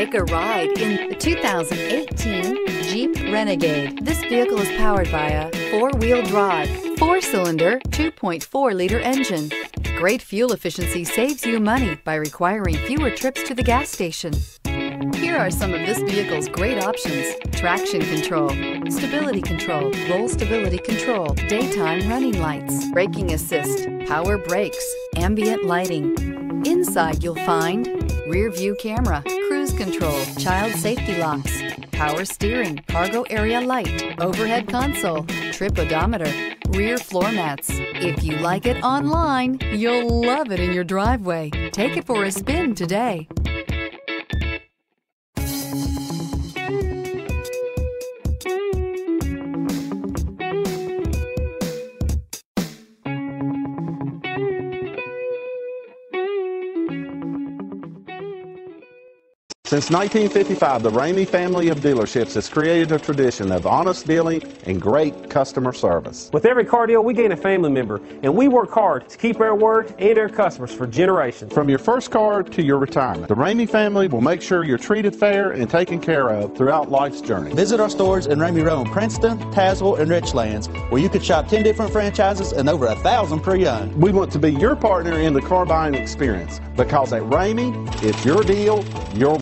Take a ride in the 2018 Jeep Renegade. This vehicle is powered by a four-wheel drive, four-cylinder, 2.4-liter engine. Great fuel efficiency saves you money by requiring fewer trips to the gas station. Here are some of this vehicle's great options. Traction control, stability control, roll stability control, daytime running lights, braking assist, power brakes, ambient lighting. Inside you'll find rear view camera, cruise control, child safety locks, power steering, cargo area light, overhead console, trip odometer, rear floor mats. If you like it online, you'll love it in your driveway. Take it for a spin today. Since 1955, the Ramey family of dealerships has created a tradition of honest dealing and great customer service. With every car deal, we gain a family member, and we work hard to keep our word and our customers for generations. From your first car to your retirement, the Ramey family will make sure you're treated fair and taken care of throughout life's journey. Visit our stores in Ramey Road, Princeton, Tazewell, and Richlands, where you can shop 10 different franchises and over a thousand pre-owned. We want to be your partner in the car buying experience because at Ramey, it's your deal, your